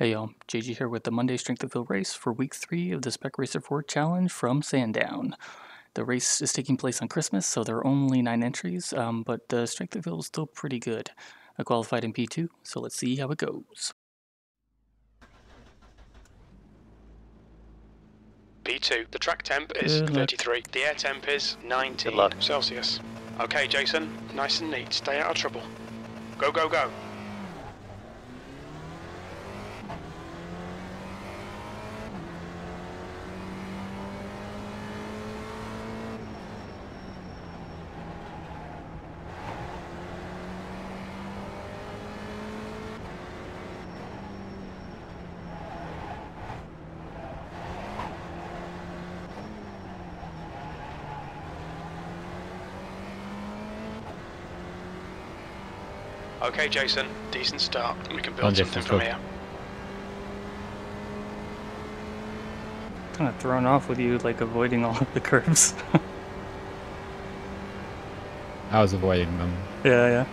Hey y'all, JG here with the Monday Strength of Field race for week 3 of the Spec Racer Ford Challenge from Sandown. The race is taking place on Christmas, so there are only 9 entries, um, but the Strength of Field is still pretty good. I qualified in P2, so let's see how it goes. P2, the track temp is Good luck. 33, the air temp is 19 Celsius. Okay, Jason, nice and neat, stay out of trouble. Go, go, go. Okay, Jason, decent start. We can build On something from here. Kind of thrown off with you, like avoiding all of the curves. I was avoiding them. yeah, yeah.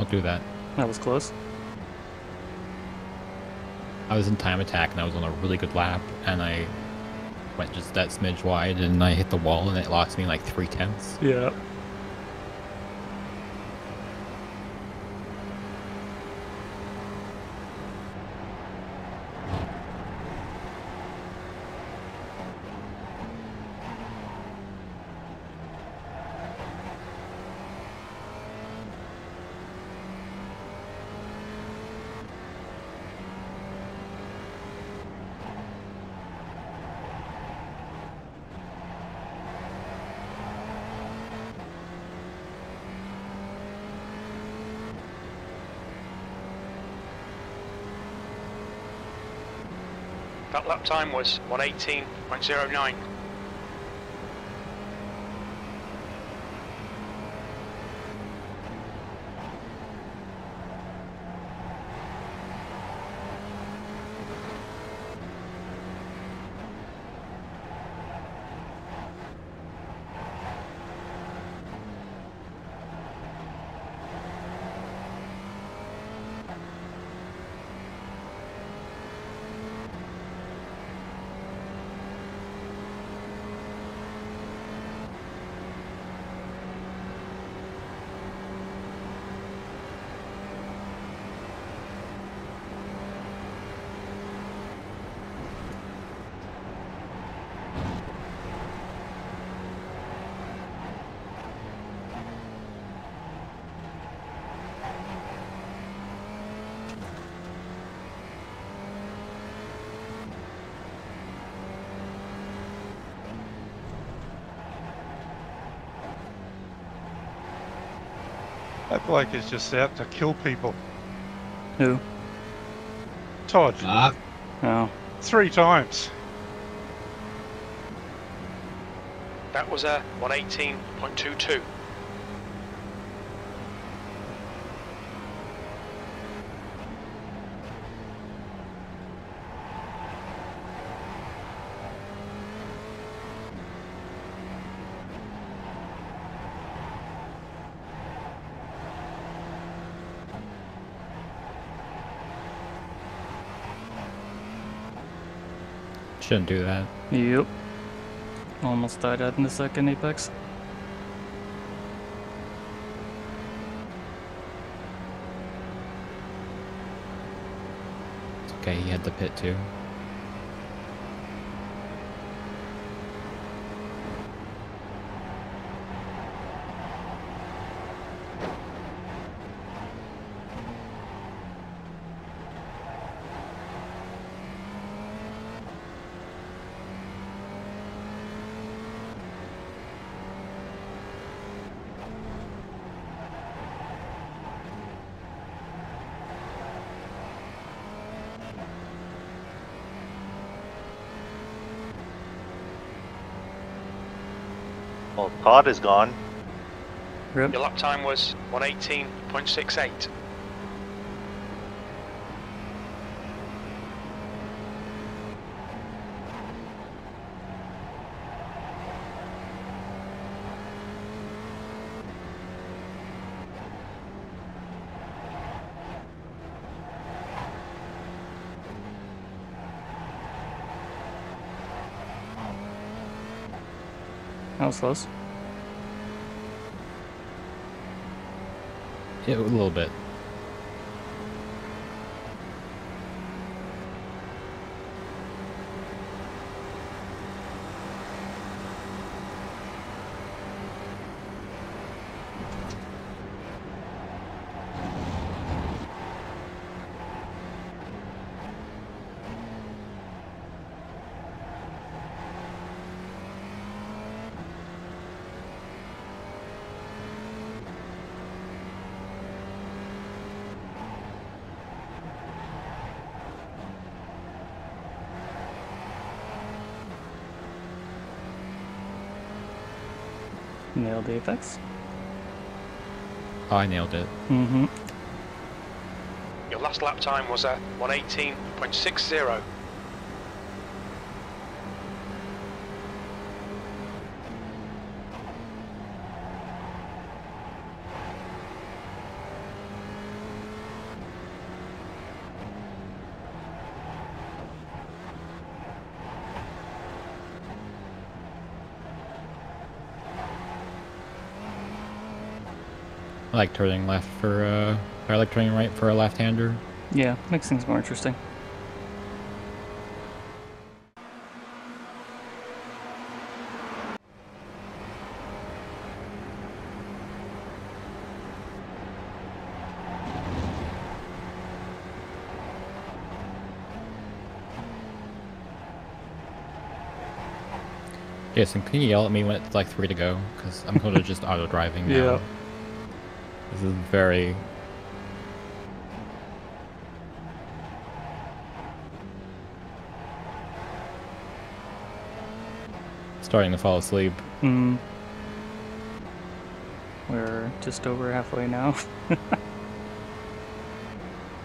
I'll do that. That was close. I was in time attack and I was on a really good lap and I went just that smidge wide and I hit the wall and it lost me like three tenths. Yeah. That lap time was 118.09. That bloke is just out to kill people. Who? Todd, ah. Oh. three times. That was a 118.22. Shouldn't do that. Yep. Almost died out in the second apex. Okay, he had the pit too. Oh, well, Todd is gone. Rip. Your lap time was 118.68. That was close. Yeah, a little bit. Nailed the apex. I nailed it. Mm-hmm. Your last lap time was at 118.60. like turning left for uh, I like turning right for a left-hander. Yeah, makes things more interesting. Jason, can you yell at me when it's like three to go? Because I'm going to just auto driving now. Yeah. This is very. Starting to fall asleep. Mm. We're just over halfway now.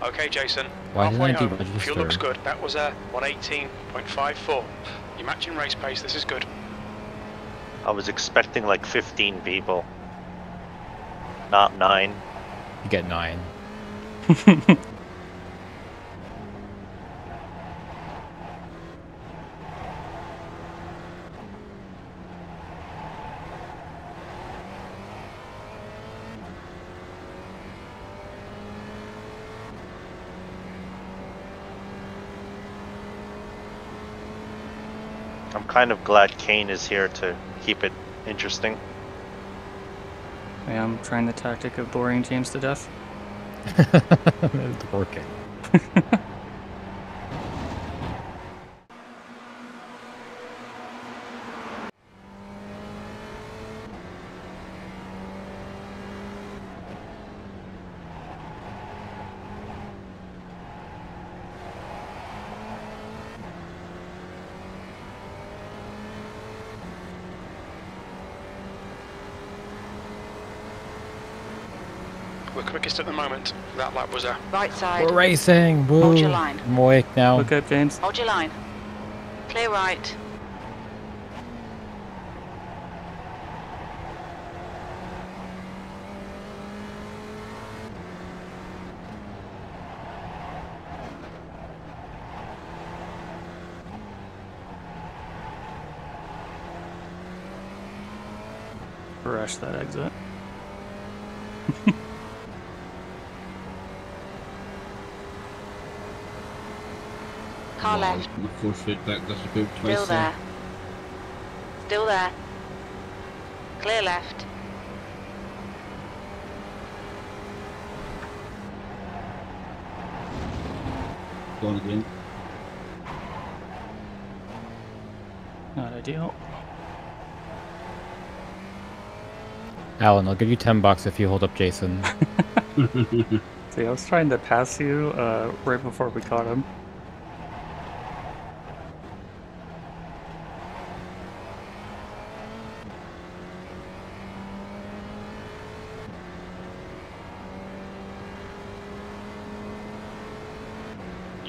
Okay, Jason. Why didn't halfway I home. deregister? Fuel looks good. That was a 118.54. You're matching race pace. This is good. I was expecting like 15 people. Not nine. You get nine. I'm kind of glad Kane is here to keep it interesting. I am trying the tactic of boring James to death. it's working. We're quickest at the moment. That lap was a Right side. We're racing! Woo! Hold your line. I'm awake now. Look up, James. Hold your line. Clear right. Rush that exit. Car Wow, left. My force feedback disappeared twice Still there. Still there. Clear left. Gone again. Not ideal. Alain, I'll give you 10 bucks if you hold up Jason. See, I was trying to pass you uh, right before we caught him.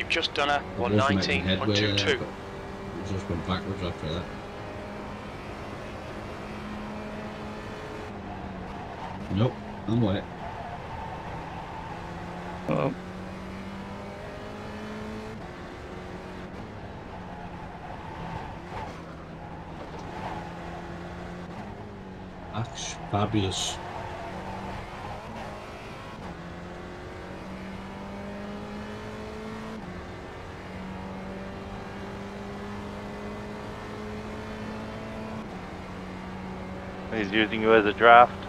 You've just done a was making headway there, 119.22. but it just went backwards after that. Nope, I'm wet. Oh, That's fabulous. He's using you as a draft.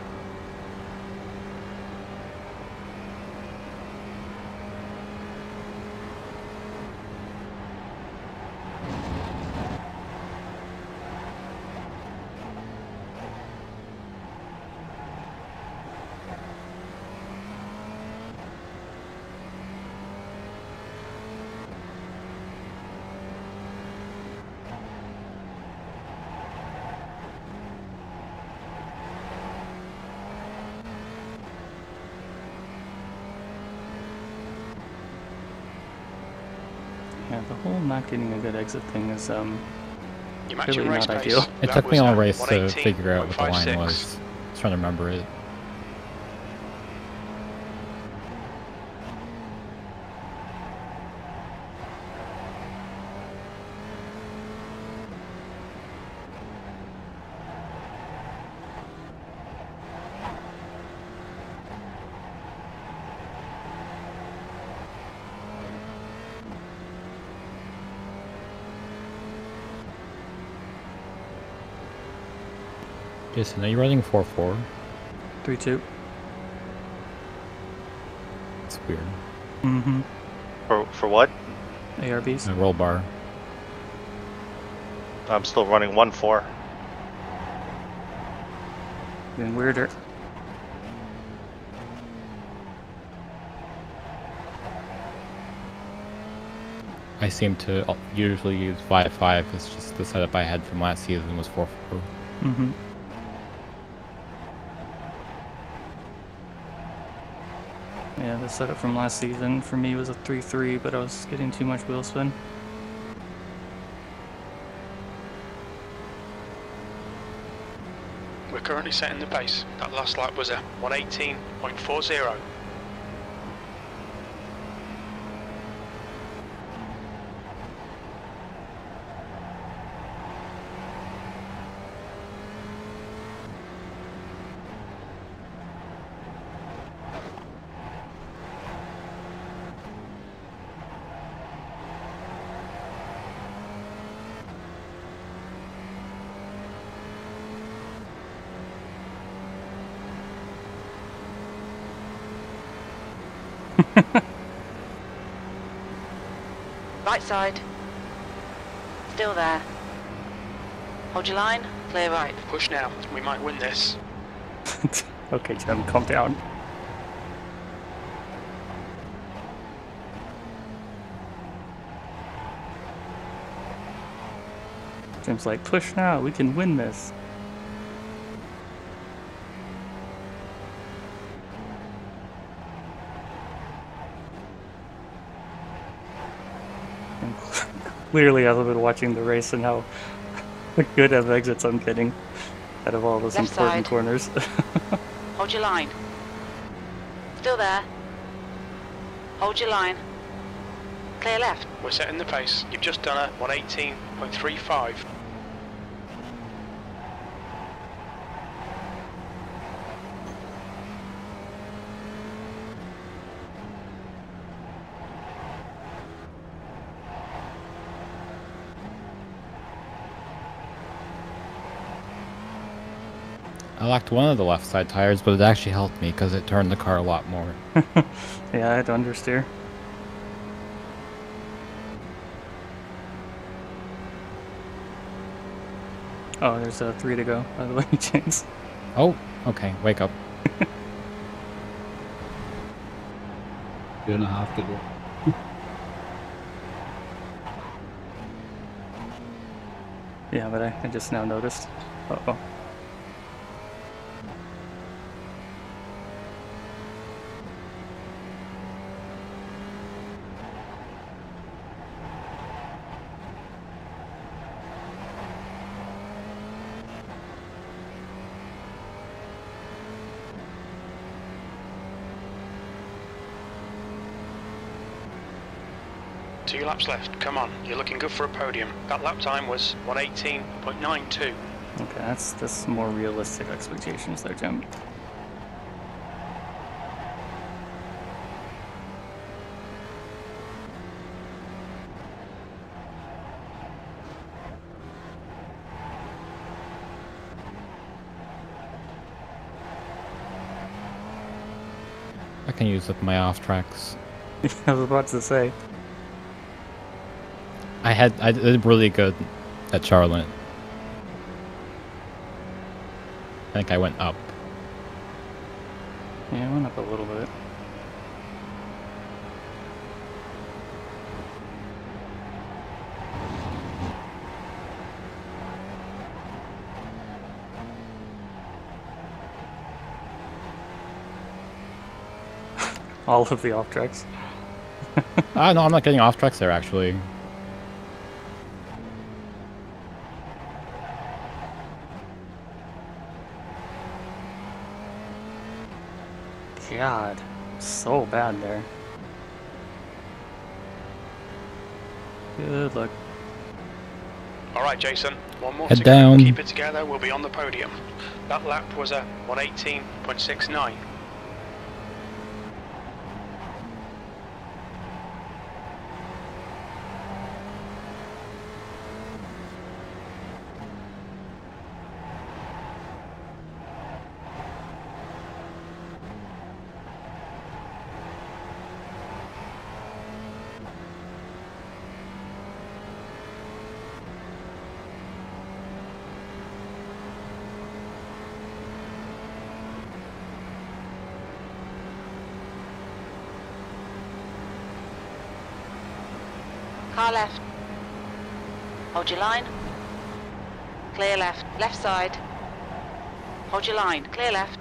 Whole not getting a good exit thing is um Really not pace. ideal. It That took me was, all race to figure out what the line 118.56. was. I was trying to remember it. Jason, now you're running 4-4? three two. It's weird. Mm-hmm. For for what? ARBs. A roll bar. I'm still running one four. Getting weirder. I seem to usually use 5-5. It's just the setup I had from last season was 4-4. Mm-hmm. Yeah, the setup from last season for me was a 3-3, but I was getting too much wheel spin. We're currently setting the pace. That last lap was a 118.40. Right side. Still there. Hold your line. Clear right. Push now. We might win this. okay, Jim, calm down. Jim's like, push now, we can win this. And clearly, I've been watching the race and how good of exits I'm getting out of all those Left important side. corners. Hold your line. Still there. Hold your line. Clear left. We're setting the pace. You've just done a 118.35. I locked one of the left side tires, but it actually helped me because it turned the car a lot more. Yeah, I had to understeer. Oh, there's uh, three to go, by the way, James. Oh, okay, wake up. Two and a half to go. Yeah, but I, I just now noticed. Uh oh. Two laps left. Come on, you're looking good for a podium. That lap time was 118.92. Okay, that's that's more realistic expectations there, Jim. I can use up my off tracks. I was about to say. I had I did really good at Charlotte. I think I went up. Yeah, I went up a little bit. All of the off tracks. Ah, no, I'm not getting off tracks there actually. God, so bad there. Good luck. All right, Jason. One more Head to down. Keep it together. We'll be on the podium. That lap was a 118.69. Car left. Hold your line. Clear left. Left side. Hold your line. Clear left.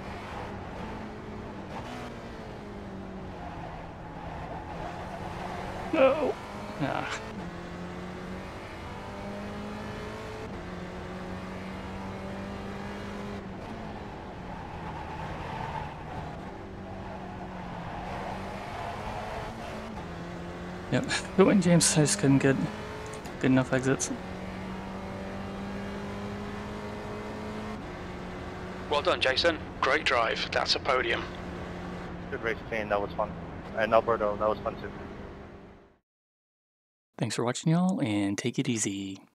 No. Ah. Yep. Good win, James. I just couldn't get good enough exits. Well done, Jason. Great drive. That's a podium. Good race, Kane. That was fun. And Alberto, that was fun too. Thanks for watching, y'all, and take it easy.